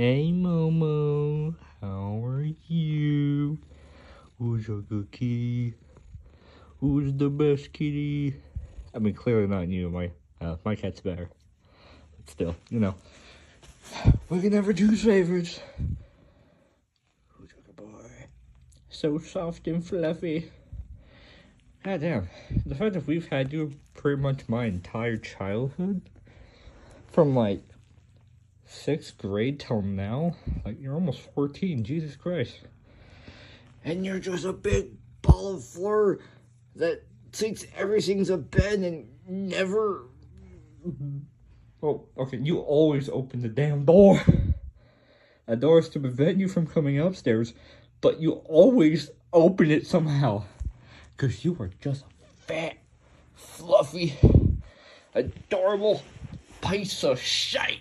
Hey Momo, how are you? Who's your good kitty? Who's the best kitty? I mean, clearly not you. My uh, my cat's better. But still, you know, we can never choose favorites. Who's your good boy? So soft and fluffy. God damn, the fact that we've had you pretty much my entire childhood, from like sixth grade till now, like you're almost 14, Jesus Christ. And you're just a big ball of fur that thinks everything's a bed and never. Oh, okay, you always open the damn door. A door is to prevent you from coming upstairs, but you always open it somehow. Because you are just a fat, fluffy, adorable piece of shite.